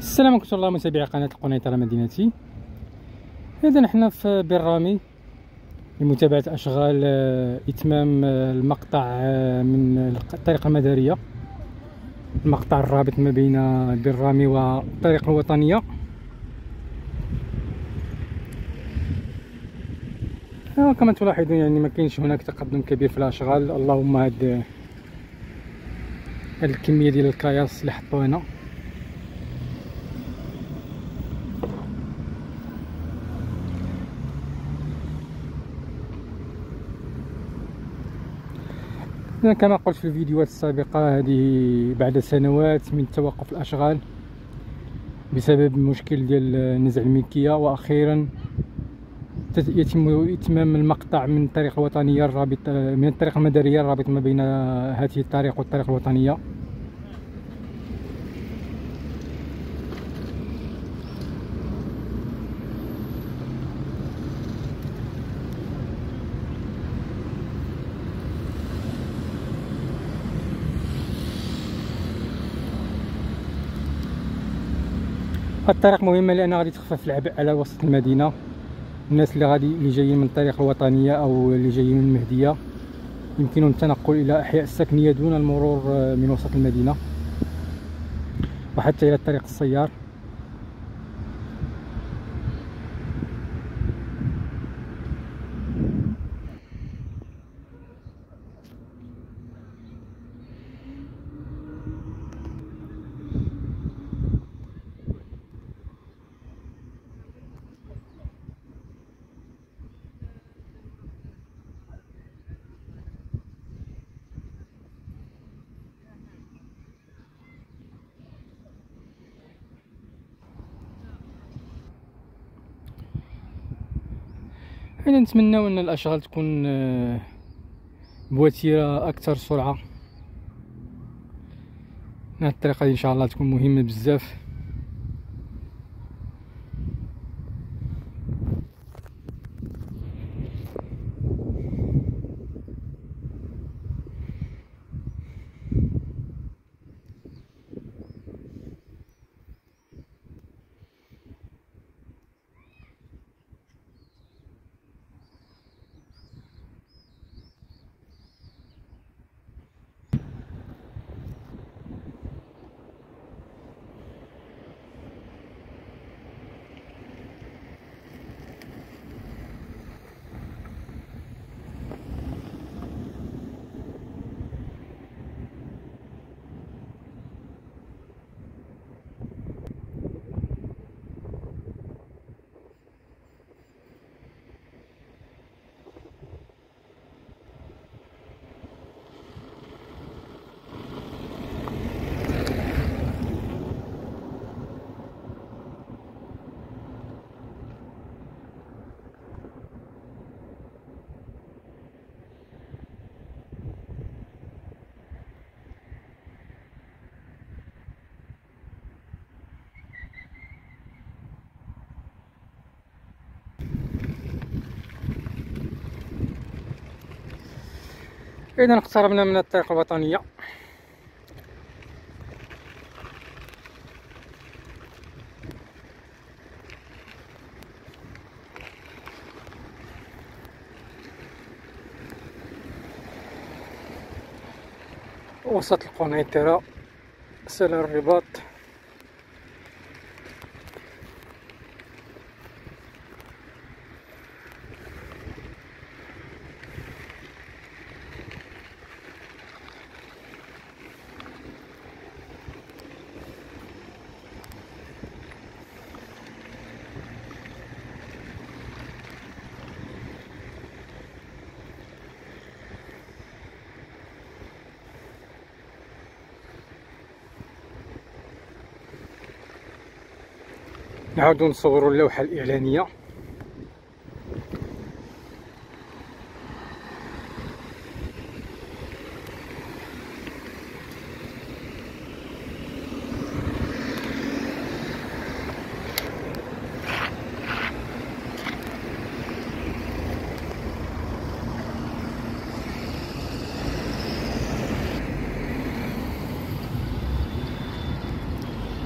السلام عليكم الله متابعي قناة القنيطرة مدينتي إذا نحن في بير رامي لمتابعة أشغال آه، إتمام آه، المقطع آه، من الطريقة المدارية. المقطع الرابط ما بين بير رامي والطريقة الوطنية. كما تلاحظون يعني ما كاينش هناك تقدم كبير في الأشغال. اللهم هاد الكمية ديال الكياس اللي حطوا هنا كما قلت في الفيديوهات السابقة هذه بعد سنوات من توقف الأشغال بسبب مشكل ديال نزع الملكية وأخيرا يتم إتمام المقطع من الطريق الوطنية الرابط من الطريق المدارية الرابط ما بين هذه الطريق والطريق الوطنية. الطريق مهمه لانها غادي تخفف العبء على وسط المدينة. الناس اللي غادي اللي جايين من الطريق الوطنية أو اللي جايين من المهديه يمكنهم التنقل إلى أحياء السكنية دون المرور من وسط المدينة. وحتى إلى الطريق السيار. حنا نتمناو ان الاشغال تكون آه، بوتيرة أكثر سرعة. هاد الطريقة ان شاء الله تكون مهمة بزاف. إذا اقتربنا من الطريق الوطنية. وسط القنيطرة سل الرباط. نعاودو نصورو اللوحة الإعلانية.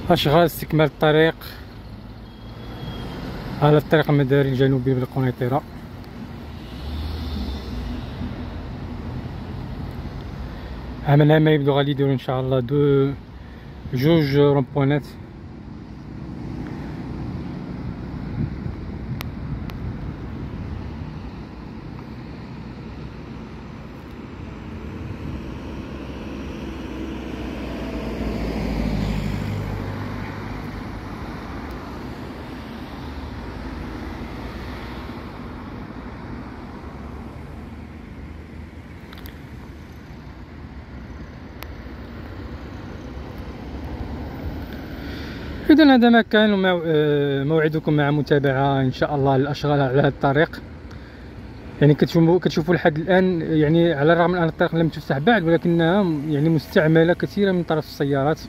أشغال استكمال الطريق. على الطريق المداري الجنوبي بالقنيطرة. عملها ما يبدو غادي يديرو إن شاء الله دو جوج رومبوانات اذا هذا ما كان موعدكم مع متابعة إن شاء الله الأشغال على هذا الطريق. يعني كتشوفوا كتشوفوا لحد الآن يعني على الرغم من أن الطريق لم تفتح بعد ولكنها يعني مستعملة كثيرا من طرف السيارات.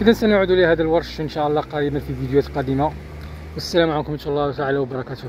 اذا سنعود لهذا الورش إن شاء الله قريبا في فيديوهات قادمة. والسلام عليكم ورحمة الله تعالى وبركاته.